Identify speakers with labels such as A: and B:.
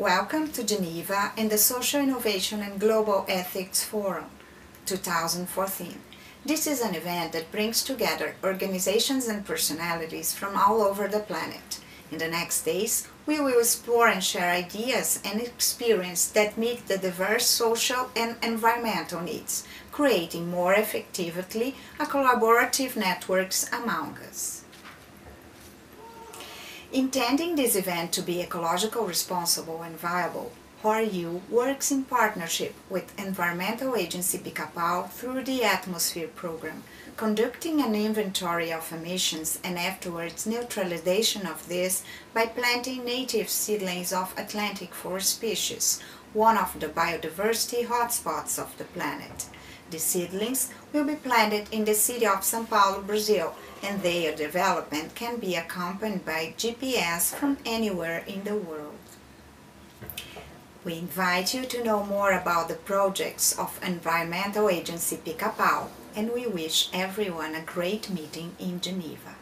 A: Welcome to Geneva and the Social Innovation and Global Ethics Forum 2014. This is an event that brings together organizations and personalities from all over the planet. In the next days, we will explore and share ideas and experience that meet the diverse social and environmental needs, creating more effectively a collaborative networks among us. Intending this event to be ecological responsible and viable, Horyou works in partnership with environmental agency Pick-upau through the Atmosphere program, conducting an inventory of emissions and afterwards neutralization of this by planting native seedlings of Atlantic forest species, one of the biodiversity hotspots of the planet. The seedlings will be planted in the city of São Paulo, Brazil, and their development can be accompanied by GPS from anywhere in the world. We invite you to know more about the projects of Environmental Agency Pick-upau, and we wish everyone a great meeting in Geneva.